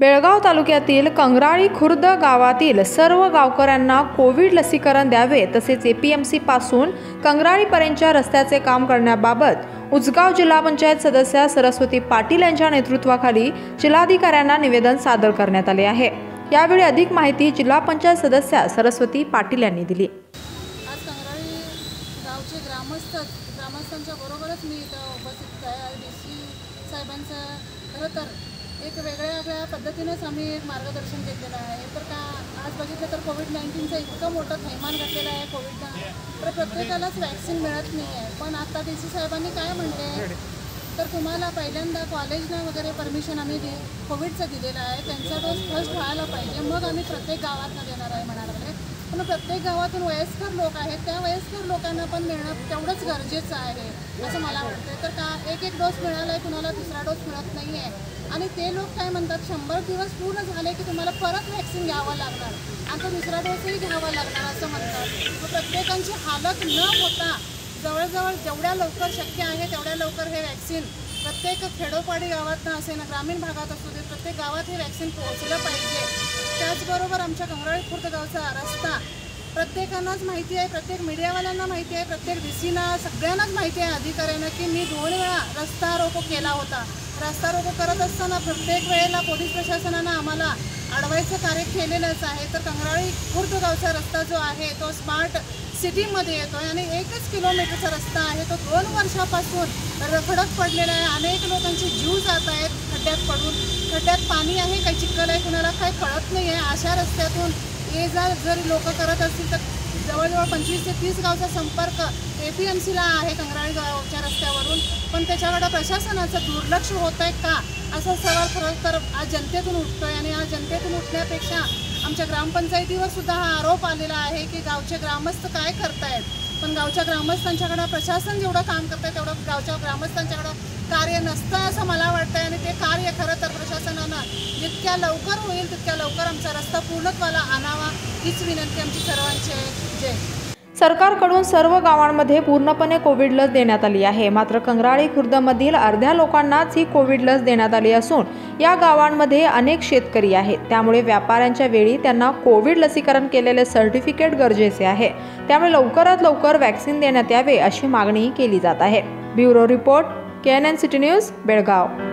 बेळगाव तालुक्यातील कंगराळी खुर्द गावातील सर्व गावकऱ्यांना कोविड लसीकरण द्यावे तसेच ए पी एम सीपासून कंगराळीपर्यंतच्या रस्त्याचे काम करण्याबाबत उजगाव जिल्हा पंचायत सदस्या सरस्वती पाटील यांच्या नेतृत्वाखाली जिल्हाधिकाऱ्यांना निवेदन सादर करण्यात आले आहे. यावेळी अधिक माहिती जिल्हा पंचायत सदस्या सरस्वती पाटील यांनी दिली. आज कंगराळी गावचे ग्रामस्थ ग्रामस्थांच्या बरोबरच मी इथं उपस्थित आहे. डी सी साहेबांचं खरं तर एक वेगळ्या वेगळ्या पद्धतीनेच आम्ही एक मार्गदर्शन घेतलेलं आहे. तर का आज बघितलं तर कोविड नाईन्टीनचं इतकं मोठं थैमान घातलेलं आहे कोविडनं तर प्रत्येकालाच वॅक्सिन मिळत नाही आहे पण आता डी सी साहेबांनी काय म्हणले? तर तुम्हाला पहिल्यांदा कॉलेजनं वगैरे परमिशन आम्ही दि कोविडचं दिलेलं आहे. त्यांचा डोस फर्स्ट व्हायला पाहिजे. मग आम्ही प्रत्येक गावातनं देणार आहे म्हणा. पूर्ण प्रत्येक गावातून वयस्कर लोक आहेत. त्या वयस्कर लोकांना पण मिळणं तेवढंच गरजेचं आहे असं मला वाटतं तर का एक एक डोस मिळाला आहे कुणाला दुसरा डोस मिळत नाही आहे आणि ते लोक काय म्हणतात शंभर दिवस पूर्ण झाले की तुम्हाला परत वॅक्सिन घ्यावं लागणार आता दुसरा डोसही घ्यावा लागणार असं म्हणतात. प्रत्येकांची हालत न होता जवळजवळ जेवढ्या लवकर शक्य आहे तेवढ्या लवकर हे वॅक्सिन प्रत्येक खेडोपाडी गावातनं असे ना ग्रामीण भागात असू दे प्रत्येक गावात हे वॅक्सिन पोहोचलं पाहिजे. त्याचबरोबर आमच्या कंगराळी खुर्द गावचा रस्ता प्रत्येकांनाच माहिती आहे प्रत्येक मीडियावाल्यांना माहिती आहे प्रत्येक डी सीना सगळ्यांनाच माहिती आहे अधिकाऱ्यांना की मी दोन वेळा रस्ता रोको केला होता. रस्ता रोको करत असताना प्रत्येक वेळेला पोलीस प्रशासनानं आम्हाला अडवायचं कार्य केलेलंच आहे. तर कंगराळी खुर्द गावचा रस्ता जो आहे तो स्मार्ट सिटीमध्ये येतो आहे आणि एकच किलोमीटरचा रस्ता आहे. तो दोन वर्षापासून रखडत पडलेला आहे. अनेक लोकांचे जीव जात आहेत. खड्ड्यात पडून खड्ड्यात पाणी आहे काही चिखल आहे कुणाला काही कळत नाही आहे अशा रस्त्यातून ये जा जर लोक करत असतील तर जवळजवळ पंचवीस ते तीस गावचा संपर्क ए पी एम सीला आहे कंगराळी गावच्या रस्त्यावरून. पण त्याच्याकडं प्रशासनाचं दुर्लक्ष होत आहे का? असा सवाल खरं तर आज जनतेतून उठतो आहे आणि आज जनतेतून उठण्यापेक्षा आमच्या ग्रामपंचायतीवर सुद्धा हा आरोप आलेला आहे की गावचे ग्रामस्थ काय करतायत. पण गावच्या ग्रामस्थांच्याकडं प्रशासन जेवढं काम करतंय तेवढं गावच्या ग्रामस्थांच्याकडं कार्य नसतं असं मला वाटतं. ते कार्य खरं तर प्रशासनानं जितक्या लवकर होईल तितक्या लवकर आमचा रस्ता पूर्णत्वाला आणावा हीच विनंती आमची सर्वांची आहे. जय. सरकारकडून सर्व गावांमध्ये पूर्णपणे कोविड लस देण्यात आली आहे. मात्र कंगराळी खुर्दमधील अर्ध्या लोकांनाच ही कोविड लस देण्यात आली असून या गावांमध्ये अनेक शेतकरी आहेत. त्यामुळे व्यापाऱ्यांच्या वेळी त्यांना कोविड लसीकरण केलेले सर्टिफिकेट गरजेचे आहे. त्यामुळे लवकरात लवकर वॅक्सिन देण्यात यावे अशी मागणीही केली जात आहे. Bureau report K N N city news Belgaum.